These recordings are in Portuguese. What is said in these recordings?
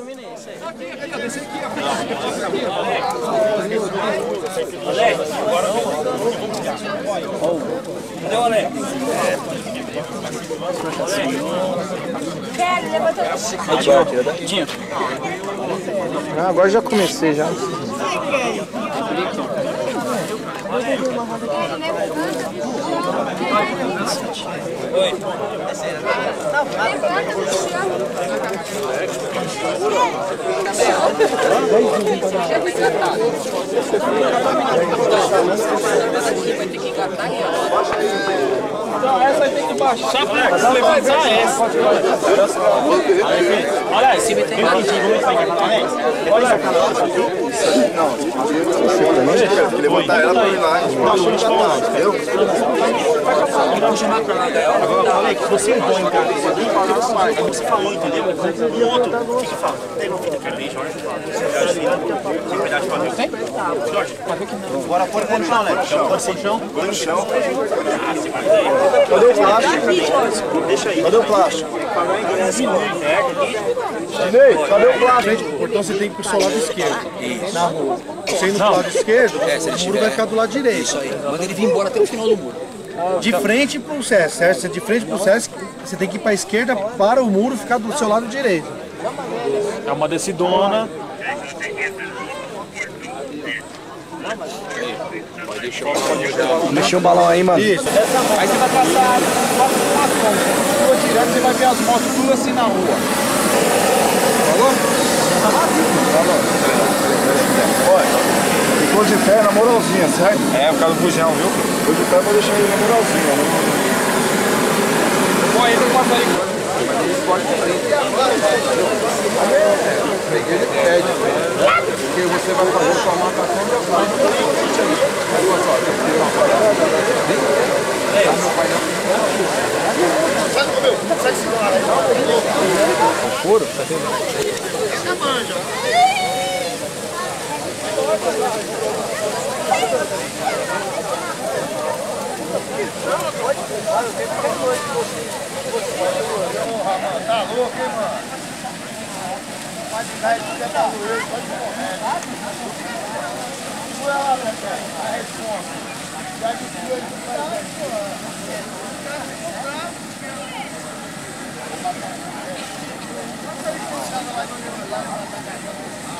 iluminei, isso aí. Cadê o Alex? Quero, levantou Ah, agora já comecei já. Não, essa aí tem que baixar pra levantar essa. Olha, esse tem que Tem que levantar ela pra ir lá. Baixou já tá, entendeu? Agora eu falei que você é bom em casa. Você falou, entendeu? O outro, o que que fala? Tem uma fita que é Jorge. Tem cuidado de fazer. Tem? Jorge, agora põe no chão, né? Pode ser chão? No chão. Cadê o plástico? Deixa aí. Cadê o plástico? Dinei, cadê o plástico? O portão você tem que ir pro seu lado esquerdo, na rua. Você indo pro lado esquerdo, o muro vai ficar do lado direito. Isso aí. Manda ele vir embora até o final do muro. De frente pro Sesc, certo? Você de frente pro Sesc, você tem que ir pra esquerda para o muro ficar do seu lado direito. É uma decidona. Mexeu o balão aí, mano. Isso. Aí você vai passar quatro pontos. Rua direto, você vai ver as motos tudo assim na rua. Vou de pé na moralzinha, certo? É, por causa do bujão, viu? Vou de pé, vou deixar ele na moralzinha. Né? Bom, aí tem que passar ali. Peguei ele pede, porque você vai fazer sua marcação e eu vou. Aí você olha, eu tirei uma parada. Sai, meu, sai que se. O couro? Essa manja. Tá louco, hein, mano? Pode dar ele porque tá doendo, pode morrer. Tu é lá, né, cara? A resposta. Já que tu ele não faz bem. Tá ficando bravo, cara. Tá ficando bravo lá de lá, lá, lá, tá lá.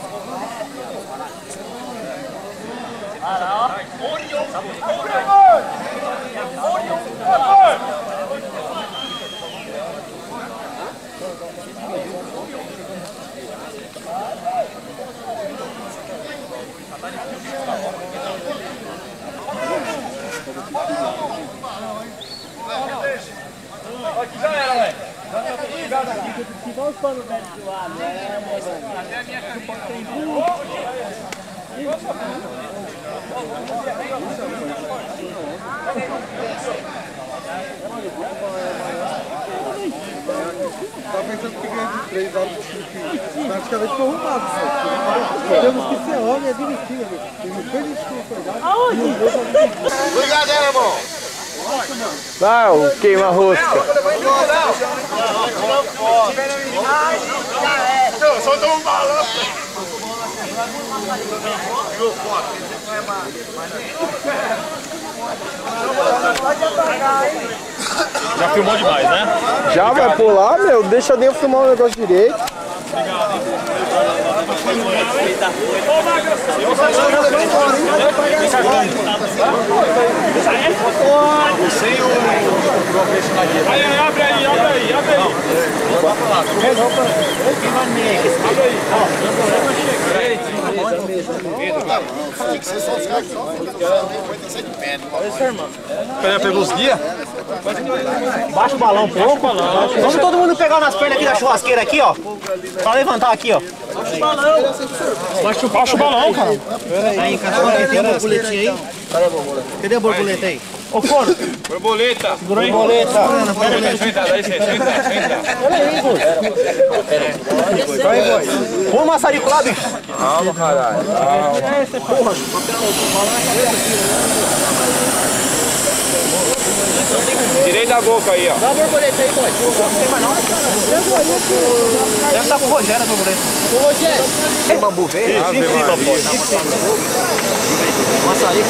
Igual os panos velhos do lado, né? Até a minha camisa pensando que ganha de três horas que praticamente foi arrumado. Temos que ser homem é direitinho, amigo. E não fez isso que foi dado. Vai, o queima-rosca. Já filmou demais, né? Já vai pular, meu? Deixa eu filmar o negócio direito. Aí, abre aí, abre aí, abre aí. Peraí, pegou os guia? Baixa o balão um pouco. Vamos todo mundo pegar nas pernas aqui da churrasqueira aqui, ó. Pra levantar aqui, ó. Baixa, baixa o balão, cara. Aí, cara, tem a borboletinha aí? Cadê a borboleta aí? Ô, Coro. Borboleta. Borboleta. Senta, dá licença, senta, senta. Vamos maçarico lá, bicho. Calma, caralho. Direito da boca aí, ó. Dá a borboleta aí. Não tem mais não. Deve estar com o Rogério a borboleta. Ô, Rogério. Tem bambu verde? Ave Maria. Maçarico,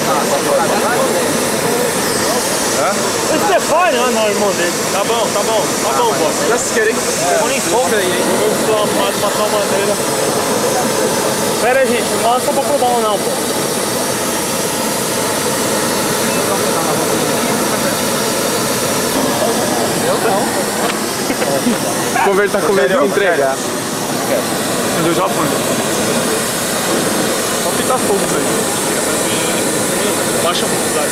Stefani, ah não, irmão dele. Tá bom, tá bom, tá bom, boss. Já se querem. Põe em fogo aí, hein? Eu sou uma, uma salmadeira. Pera aí, gente, não mostra pra provar não, pô. O cover tá com medo de entregar. Mas eu já fui. Só pitar fogo aí. Baixa a velocidade.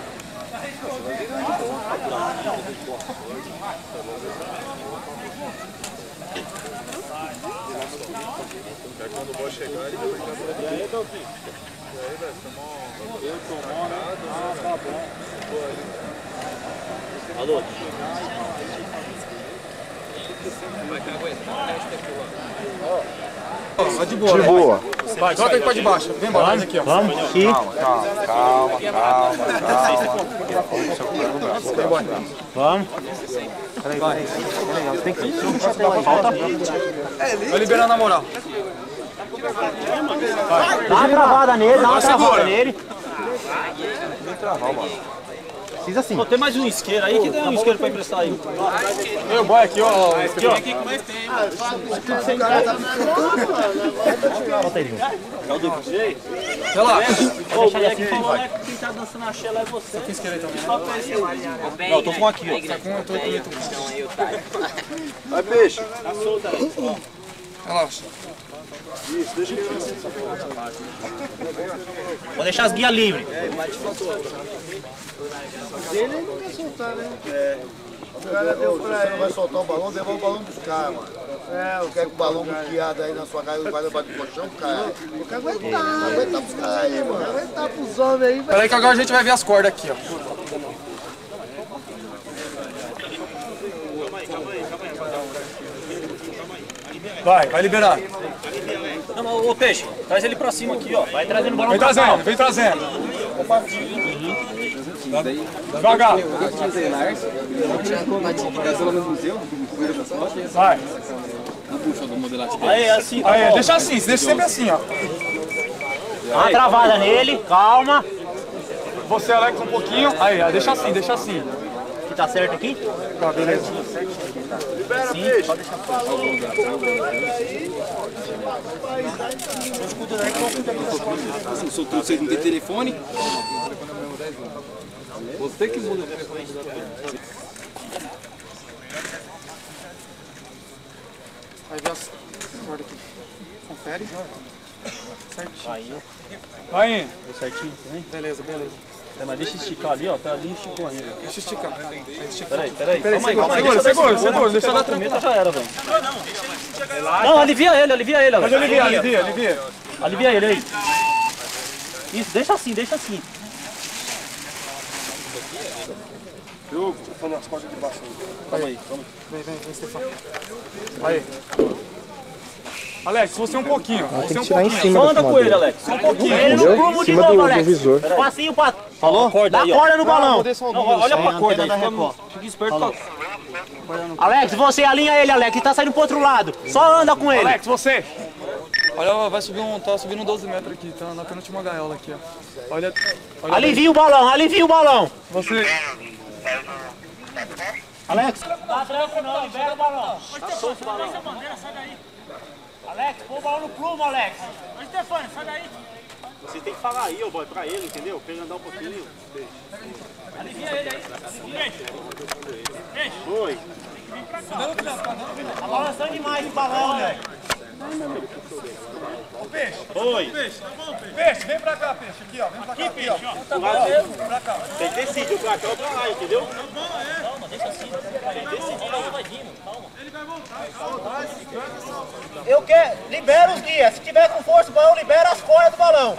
Vai E aí, Dalvinho? E aí, velho? Tomou. Eu tomou, né? Ah, tá bom. Alô? Vai de boa. De boa. Vai, volta aí pra de baixo. Vem embora, vem aqui, ó. Vamos aqui. Calma, calma, calma, calma. Vamos. Vai liberar na moral. Dá uma travada nele, dá uma travada nele. Precisa assim. Pô, tem mais um isqueiro aí, que tem um isqueiro pra emprestar aí. Meu boy aqui, ó. Aqui, ó. Bota ele. Relaxa. Vou deixar ele assim que vai. Quem tá dançando a xela é você. Tem isqueiro aí também. Não, eu tô com aqui, ó. Vai, peixe. Relaxa. Vou deixar as guias livres. O cara deu pra ele. vai soltar o balão, devolve o balão dos caras, mano. É, eu quero que o balão bloqueado aí na sua cara, o guarda vai do colchão, cara. Tem que aguentar. Vai aguentar pros caras aí, mano. Aguentar pros homens aí, vai. Peraí que agora a gente vai ver as cordas aqui, ó. Vai, vai liberar. Mas, ô peixe, traz ele pra cima aqui, ó. Vai trazendo o balão Vem pra cá. trazendo, vem trazendo. Devagar. Vai. Aí, assim, Aí, deixa assim, deixa sempre assim, ó. Dá uma travada nele, calma. Você, Alex, um pouquinho. Aí, ó, deixa assim, deixa assim. Que tá certo aqui? Tá, beleza. Sou tudo, vocês não tem telefone? Você que muda. Vai ver as cordas aqui. Confere. Certinho. Aí, Vai deu certinho também. Beleza, beleza. É, mas deixa esticar ali, ó. Tá ali esticou ainda. Deixa eu esticar. Peraí, peraí. Peraí, segura, calma aí. segura, Deixa segura, segura, deixa eu dar Pegar a trometa já era, velho. Não, alivia ele, alivia ele, Pode Alex. aliviar, alivia, alivia. Alivia ele aí. Isso, deixa assim, deixa assim. Eu vou fazer as cordas de baixo aí. Calma aí. Vem, vem, vem, Stefano. Aí. Alex, você um pouquinho. Você Tem um que tirar em pouquinho. cima Só da anda com ele, Alex. Só um pouquinho. Ele no Entendeu? prumo de cima novo, Alex. visor. Passinho pra... Falou? Corda Dá aí, corda no balão. Não, olha pra corda aí. Fica, fica esperto. Alex, você alinha ele, Alex. Ele tá saindo pro outro lado. Só anda com ele. Alex, você. Olha, vai subir um, tá subindo 12 metros aqui, tá na penúltima gaiola aqui, ó. Olha, olha Alivia o balão, alivia o balão. você. Alex. Tá tranquilo não, libera o balão. Tá solto o balão. sai daí. Alex, põe o balão no plumo, Alex. Ô, Stefano, sai daí. Você tem que falar aí, ô boy, pra ele, entendeu? Pra ele andar um pouquinho. Alivia ele aí. Foi. Tá balançando demais o balão, né? Oi. Peixe, vem pra cá, peixe. Aqui, ó. Vem pra cá, aqui, ó. Tem que decidir pra cá ou pra lá, entendeu? Eu quero. Libera os guias. Se tiver com força o balão, libera as cordas do balão.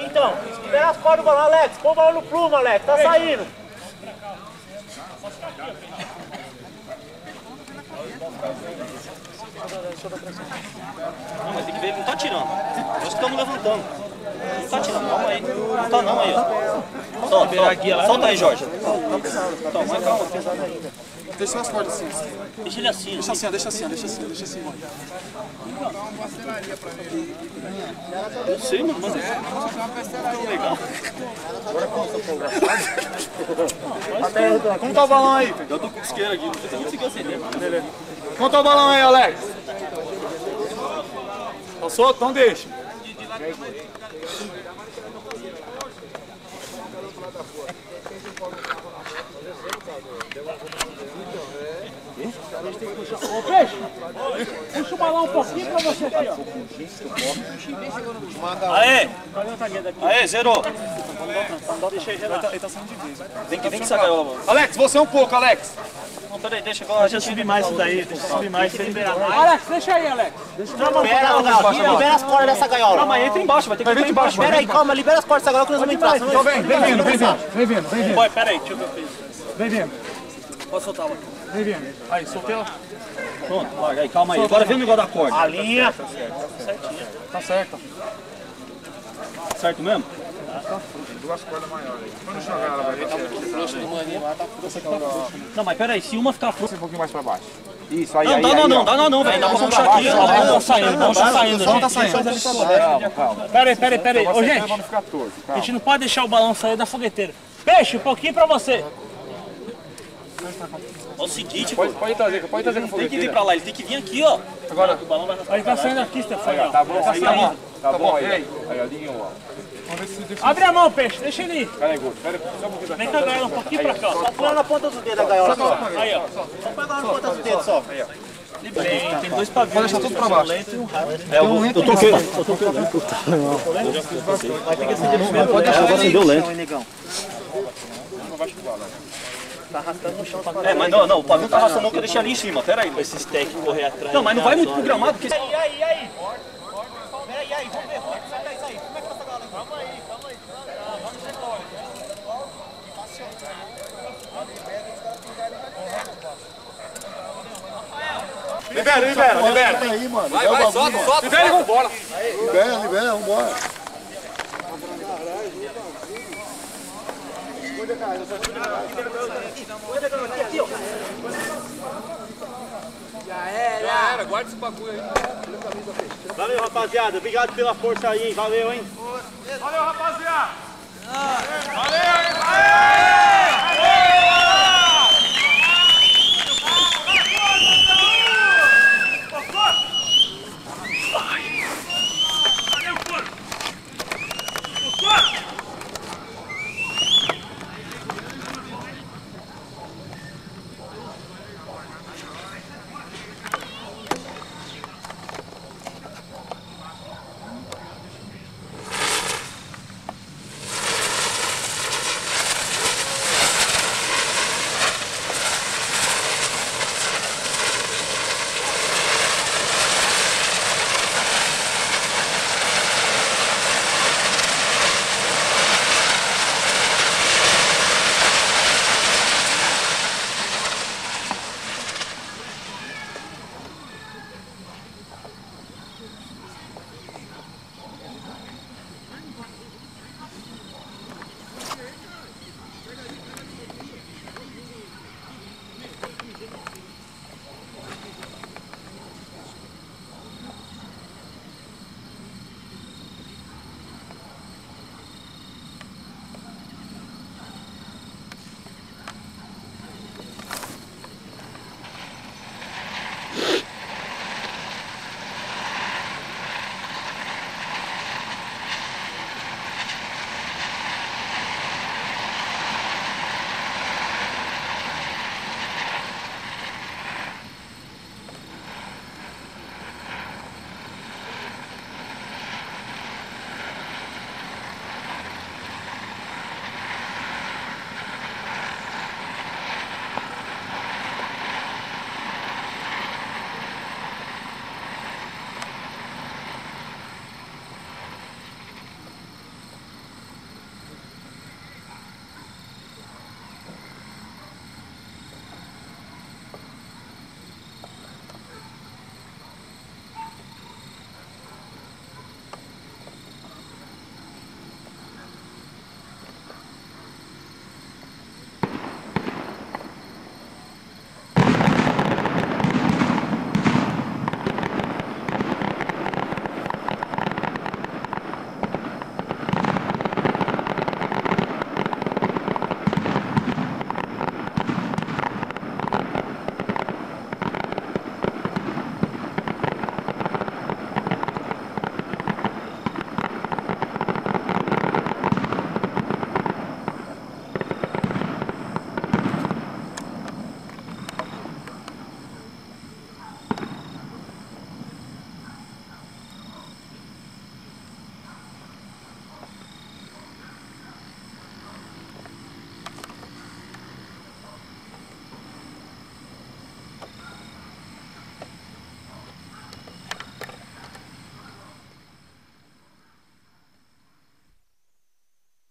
Então, libera as cordas do balão, Alex. Põe o balão no plumo, Alex. Tá saindo. Não, mas tem que ver, não tá tirando. Nós estamos levantando. Não tá tirando, calma aí. Não tá não aí, ó. Solta, solta, solta aí, Jorge. Então, mas calma. Deixa as cordas assim. Deixa ele assim. Deixa assim, ó, deixa assim, deixa assim, deixa assim. ó. Eu sei, mano, mas... Legal. Como tá o balão aí? Eu tô com isqueiro aqui, não sei se eu consegui acender. Como tá o balão aí, Alex? Tá solto? Então deixa. Então, é. Puxa o balão um pouquinho pra você aqui, ó. Aê! Aê, zerou. Deixa aí, relaxa. Vem que vem que essa gaiola, mano. Alex, você um pouco, Alex. Não, peraí, deixa agora. Deixa eu subir mais isso daí, deixa eu subir mais, deixa eu liberar mais. Alex, deixa aí, Alex. Libera, libera, libera as cordas dessa gaiola. Calma aí, entra embaixo, vai ter que entrar de embaixo. baixo, Espera aí, calma, libera as cordas dessa gaiola que nós vamos entrar. Então vem, vem vindo, vem vindo. Vem vindo, vem vindo. Boy, peraí, deixa eu ver o peso. Vem vindo, Pode soltar ela. vem vindo. Aí, soltei ela. Pronto, larga aí, calma aí. Agora vem o negócio da corda. A linha. Tá certo. Certo mesmo? Vamos jogar ela, vai ver. Não, mas peraí, se uma ficar frouxa. Um pouquinho mais pra baixo. Isso, aí, Não, aí, dá aí, não, não, dá não, não, velho. Dá pra puxar aqui. ó. Tá saindo, não tá saindo. Só tá saindo. Calma, calma. Pera aí, pera aí, pera aí. Ô, gente, a gente não pode deixar o balão sair da fogueteira. Peixe, um pouquinho pra você. É o seguinte, pô. Pode, pode trazer, pode trazer com Tem que vir pra lá, ele tem que vir aqui, ó. Agora, Ele tá saindo aqui, Stefano. ó. tá bom, Tá aí, saindo. ó. Tá bom, aí. Aí, ó, liguem um, ó. Abre a mão, peixe, deixa ele ir. Pera aí, Guto, pera aí, só um pouquinho pra Vem cá, gaiola, um pouquinho pra cá. ó. Põe na ponta do dedo da gaiola só. Aí, ó. Só põe na ponta do dedo só. Bem, tem dois pavios. Pode deixar tudo pra baixo. É, eu, eu tô querendo. Eu tô querendo. Pode deixar acendeu lento. Negão. É, mas não, não, o pavio tá arrastando não que eu deixei ali em cima. Pera aí. Esses tech correr atrás. Não, mas não vai muito pro gramado, porque... aí, aí, aí. Peraí, aí, vamos ver, como é que vai isso aí? Como é que vai essa galera? Calma aí, calma aí. Vamos ver Libera, libera, libera. Tá aí, mano. Vai, vai, solta, solta. Libera e vambora. Libera, libera, vambora. Já era, guarda esse bagulho aí. Valeu, rapaziada. Obrigado pela força aí, hein? Valeu, hein? Valeu, rapaziada. Valeu, hein? Valeu!